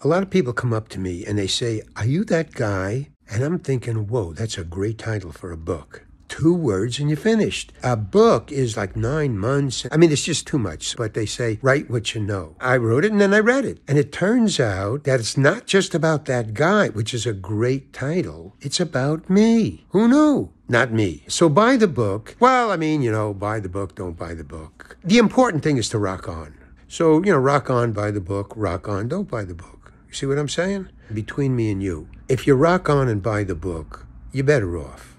A lot of people come up to me and they say, Are you that guy? And I'm thinking, Whoa, that's a great title for a book. Two words and you're finished. A book is like nine months. I mean, it's just too much. But they say, write what you know. I wrote it and then I read it. And it turns out that it's not just about that guy, which is a great title. It's about me. Who knew? Not me. So buy the book. Well, I mean, you know, buy the book, don't buy the book. The important thing is to rock on. So, you know, rock on, buy the book, rock on, don't buy the book. You see what I'm saying? Between me and you, if you rock on and buy the book, you're better off.